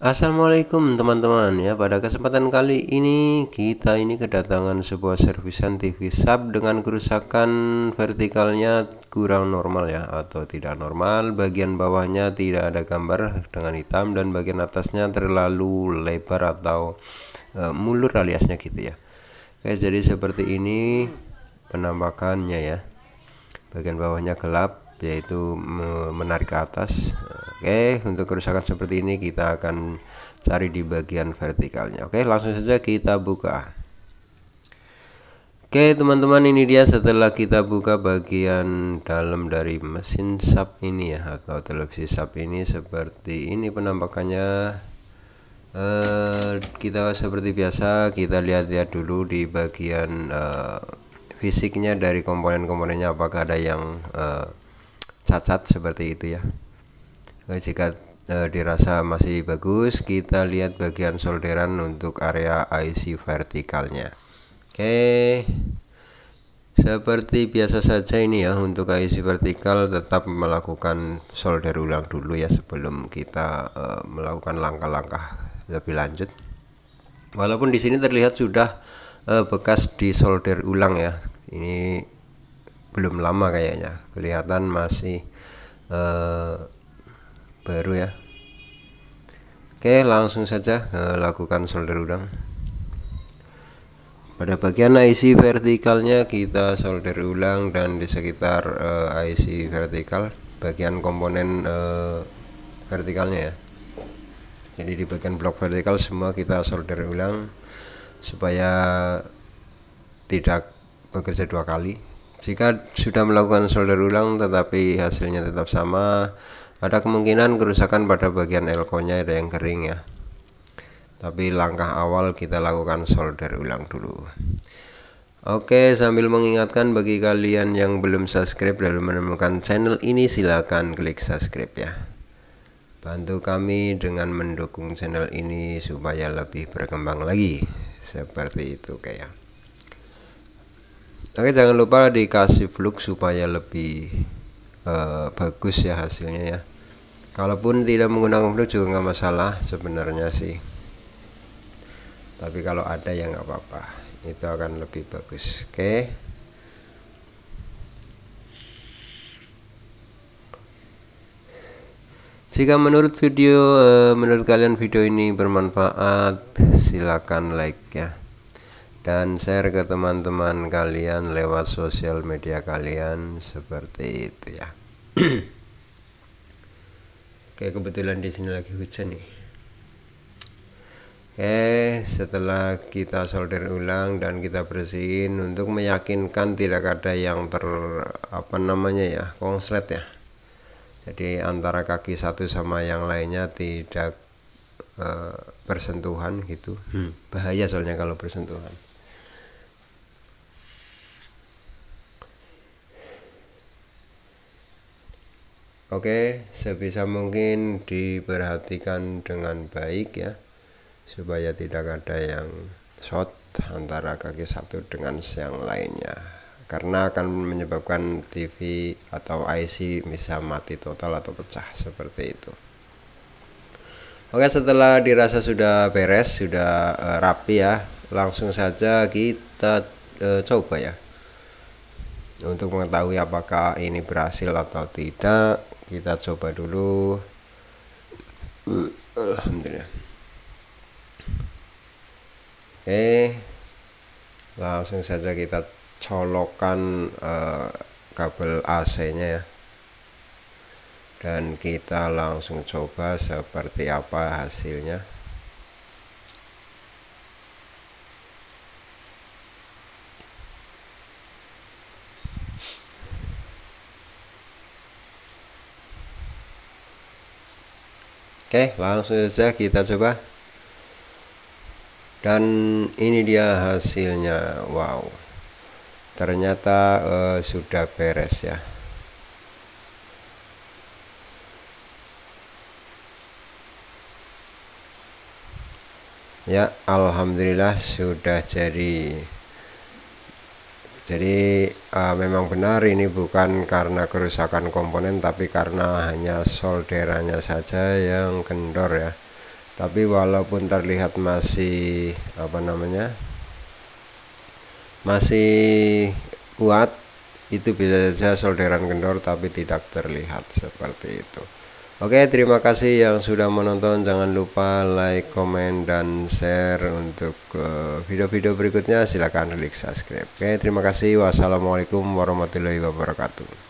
Assalamualaikum teman-teman. Ya pada kesempatan kali ini kita ini kedatangan sebuah servisan TV sub dengan kerusakan vertikalnya kurang normal ya atau tidak normal. Bagian bawahnya tidak ada gambar dengan hitam dan bagian atasnya terlalu lebar atau e, mulur aliasnya gitu ya. Oke jadi seperti ini penampakannya ya. Bagian bawahnya gelap yaitu menarik ke atas Oke untuk kerusakan seperti ini kita akan cari di bagian vertikalnya. Oke langsung saja kita buka. Oke teman-teman ini dia setelah kita buka bagian dalam dari mesin sub ini ya atau televisi sub ini seperti ini penampakannya. Eh, kita seperti biasa kita lihat-lihat dulu di bagian eh, fisiknya dari komponen-komponennya apakah ada yang eh, cacat seperti itu ya jika e, dirasa masih bagus kita lihat bagian solderan untuk area IC vertikalnya. Oke. Seperti biasa saja ini ya untuk IC vertikal tetap melakukan solder ulang dulu ya sebelum kita e, melakukan langkah-langkah lebih lanjut. Walaupun di sini terlihat sudah e, bekas disolder ulang ya. Ini belum lama kayaknya. Kelihatan masih baru ya. Oke langsung saja uh, lakukan solder ulang pada bagian IC vertikalnya kita solder ulang dan di sekitar uh, eh, IC vertikal bagian komponen uh, vertikalnya ya. Jadi di bagian blok vertikal semua kita solder ulang supaya tidak bekerja dua kali. Jika sudah melakukan solder ulang tetapi hasilnya tetap sama ada kemungkinan kerusakan pada bagian elko-nya ada yang kering ya. Tapi langkah awal kita lakukan solder ulang dulu. Oke, sambil mengingatkan bagi kalian yang belum subscribe dan menemukan channel ini silahkan klik subscribe ya. Bantu kami dengan mendukung channel ini supaya lebih berkembang lagi. Seperti itu kayak. Oke, jangan lupa dikasih vlog supaya lebih uh, bagus ya hasilnya ya kalaupun tidak menggunakan flu juga nggak masalah sebenarnya sih tapi kalau ada ya nggak apa-apa itu akan lebih bagus oke okay. Jika menurut video eh, menurut kalian video ini bermanfaat, silakan like ya. Dan share ke teman-teman kalian lewat sosial media kalian seperti itu ya. Oke kebetulan di sini lagi hujan nih Oke setelah kita solder ulang dan kita bersihin untuk meyakinkan tidak ada yang ter apa namanya ya konslet ya jadi antara kaki satu sama yang lainnya tidak uh, bersentuhan gitu hmm. bahaya soalnya kalau bersentuhan Oke, sebisa mungkin diperhatikan dengan baik ya, supaya tidak ada yang short antara kaki satu dengan yang lainnya, karena akan menyebabkan TV atau IC bisa mati total atau pecah seperti itu. Oke, setelah dirasa sudah beres, sudah uh, rapi ya, langsung saja kita uh, coba ya untuk mengetahui apakah ini berhasil atau tidak kita coba dulu. Alhamdulillah. Oke langsung saja kita colokan uh, kabel AC nya ya. Dan kita langsung coba seperti apa hasilnya Oke langsung saja kita coba. Dan ini dia hasilnya. Wow. Ternyata uh, sudah beres ya. Ya Alhamdulillah sudah jadi jadi uh, memang benar ini bukan karena kerusakan komponen tapi karena hanya solderannya saja yang kendor ya. Tapi walaupun terlihat masih apa namanya masih kuat itu bisa saja solderan kendor tapi tidak terlihat seperti itu Oke terima kasih yang sudah menonton. Jangan lupa like komen dan share untuk eh, video-video berikutnya. Silahkan klik subscribe. Oke terima kasih. Wassalamualaikum warahmatullahi wabarakatuh